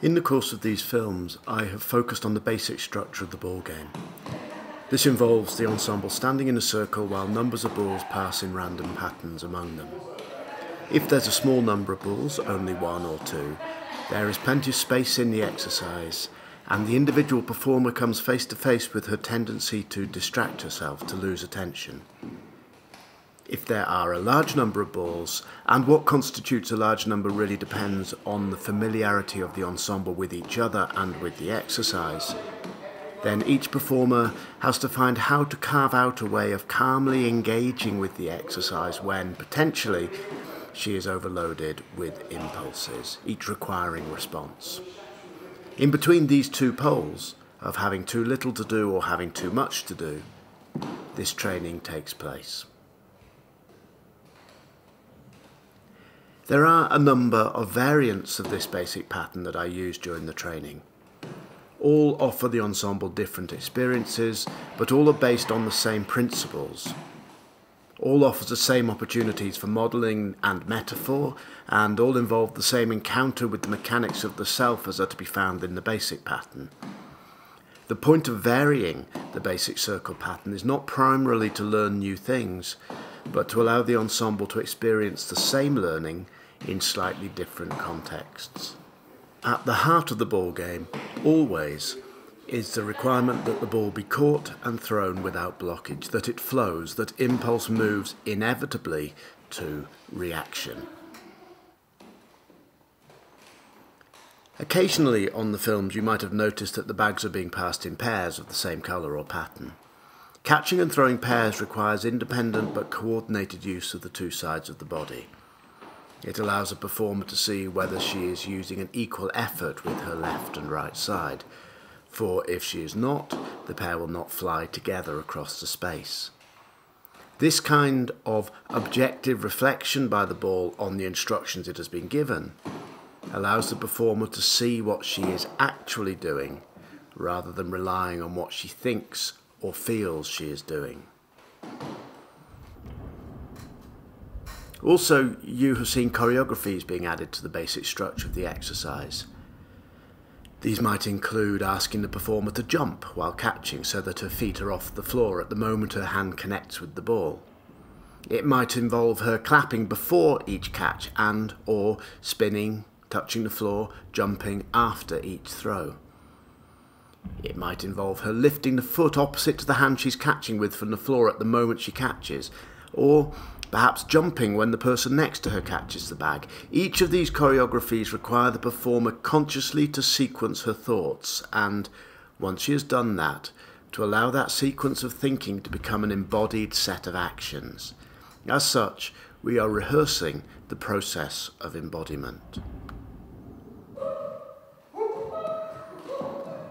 In the course of these films, I have focused on the basic structure of the ball game. This involves the ensemble standing in a circle while numbers of balls pass in random patterns among them. If there's a small number of balls, only one or two, there is plenty of space in the exercise, and the individual performer comes face to face with her tendency to distract herself, to lose attention if there are a large number of balls, and what constitutes a large number really depends on the familiarity of the ensemble with each other and with the exercise, then each performer has to find how to carve out a way of calmly engaging with the exercise when potentially she is overloaded with impulses, each requiring response. In between these two poles, of having too little to do or having too much to do, this training takes place. There are a number of variants of this basic pattern that I use during the training. All offer the ensemble different experiences, but all are based on the same principles. All offers the same opportunities for modelling and metaphor, and all involve the same encounter with the mechanics of the self as are to be found in the basic pattern. The point of varying the basic circle pattern is not primarily to learn new things, but to allow the ensemble to experience the same learning in slightly different contexts. At the heart of the ball game, always, is the requirement that the ball be caught and thrown without blockage, that it flows, that impulse moves inevitably to reaction. Occasionally on the films you might have noticed that the bags are being passed in pairs of the same colour or pattern. Catching and throwing pairs requires independent but coordinated use of the two sides of the body. It allows a performer to see whether she is using an equal effort with her left and right side, for if she is not, the pair will not fly together across the space. This kind of objective reflection by the ball on the instructions it has been given allows the performer to see what she is actually doing rather than relying on what she thinks or feels she is doing. Also, you have seen choreographies being added to the basic structure of the exercise. These might include asking the performer to jump while catching so that her feet are off the floor at the moment her hand connects with the ball. It might involve her clapping before each catch and or spinning, touching the floor, jumping after each throw. It might involve her lifting the foot opposite to the hand she's catching with from the floor at the moment she catches, or perhaps jumping when the person next to her catches the bag. Each of these choreographies require the performer consciously to sequence her thoughts and, once she has done that, to allow that sequence of thinking to become an embodied set of actions. As such, we are rehearsing the process of embodiment.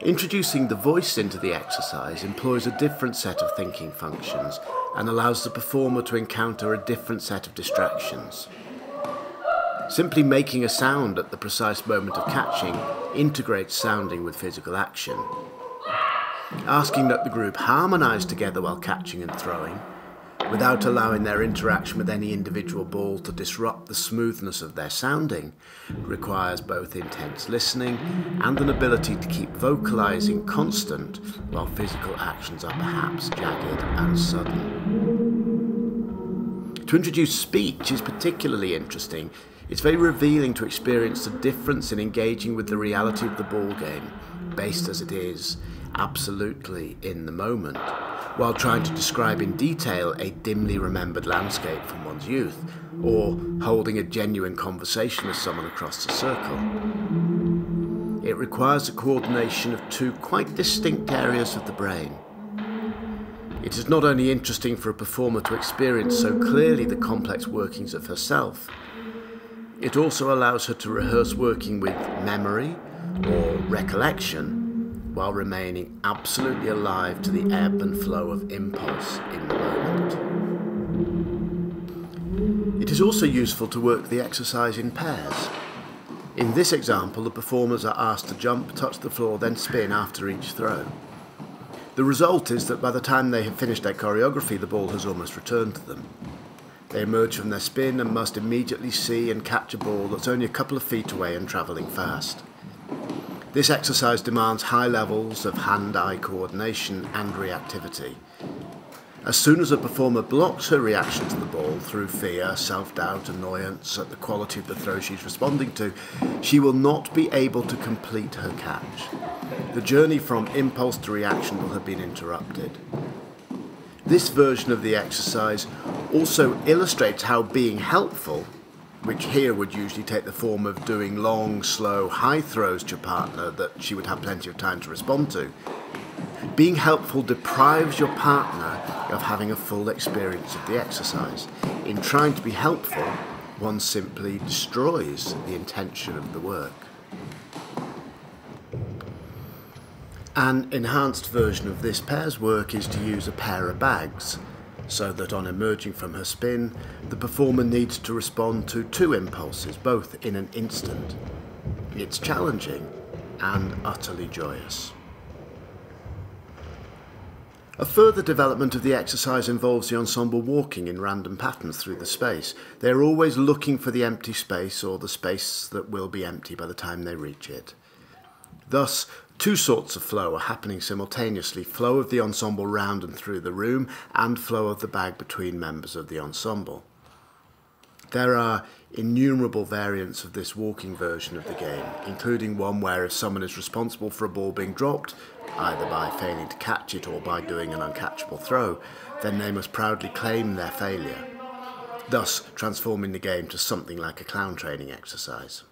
Introducing the voice into the exercise employs a different set of thinking functions and allows the performer to encounter a different set of distractions. Simply making a sound at the precise moment of catching integrates sounding with physical action. Asking that the group harmonise together while catching and throwing without allowing their interaction with any individual ball to disrupt the smoothness of their sounding requires both intense listening and an ability to keep vocalizing constant while physical actions are perhaps jagged and sudden. To introduce speech is particularly interesting. It's very revealing to experience the difference in engaging with the reality of the ball game, based as it is absolutely in the moment while trying to describe in detail a dimly remembered landscape from one's youth, or holding a genuine conversation with someone across the circle. It requires the coordination of two quite distinct areas of the brain. It is not only interesting for a performer to experience so clearly the complex workings of herself, it also allows her to rehearse working with memory or recollection while remaining absolutely alive to the ebb and flow of impulse in the moment. It is also useful to work the exercise in pairs. In this example, the performers are asked to jump, touch the floor, then spin after each throw. The result is that by the time they have finished their choreography, the ball has almost returned to them. They emerge from their spin and must immediately see and catch a ball that's only a couple of feet away and travelling fast. This exercise demands high levels of hand-eye coordination and reactivity. As soon as a performer blocks her reaction to the ball through fear, self-doubt, annoyance at the quality of the throw she's responding to, she will not be able to complete her catch. The journey from impulse to reaction will have been interrupted. This version of the exercise also illustrates how being helpful, which here would usually take the form of doing long, slow, high throws to your partner that she would have plenty of time to respond to, being helpful deprives your partner of having a full experience of the exercise. In trying to be helpful, one simply destroys the intention of the work. An enhanced version of this pair's work is to use a pair of bags, so that on emerging from her spin, the performer needs to respond to two impulses, both in an instant. It's challenging and utterly joyous. A further development of the exercise involves the ensemble walking in random patterns through the space. They're always looking for the empty space or the space that will be empty by the time they reach it. Thus, two sorts of flow are happening simultaneously flow of the ensemble round and through the room, and flow of the bag between members of the ensemble. There are innumerable variants of this walking version of the game, including one where if someone is responsible for a ball being dropped, either by failing to catch it or by doing an uncatchable throw, then they must proudly claim their failure, thus transforming the game to something like a clown training exercise.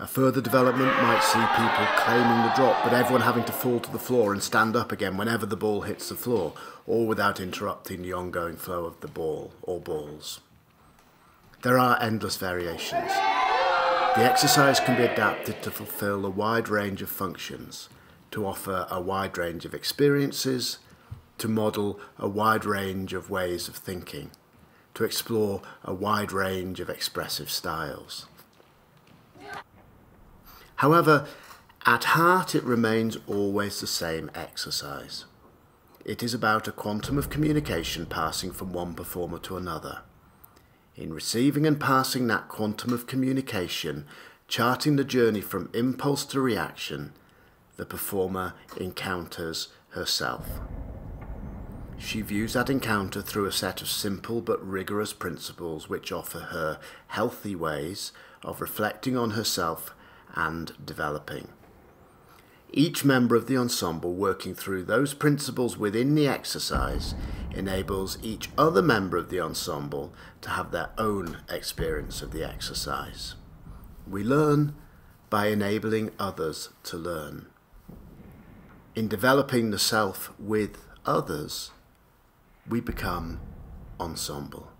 A further development might see people claiming the drop, but everyone having to fall to the floor and stand up again whenever the ball hits the floor, all without interrupting the ongoing flow of the ball or balls. There are endless variations. The exercise can be adapted to fulfill a wide range of functions, to offer a wide range of experiences, to model a wide range of ways of thinking, to explore a wide range of expressive styles. However, at heart it remains always the same exercise. It is about a quantum of communication passing from one performer to another. In receiving and passing that quantum of communication, charting the journey from impulse to reaction, the performer encounters herself. She views that encounter through a set of simple but rigorous principles which offer her healthy ways of reflecting on herself and developing. Each member of the ensemble working through those principles within the exercise enables each other member of the ensemble to have their own experience of the exercise. We learn by enabling others to learn. In developing the self with others, we become ensemble.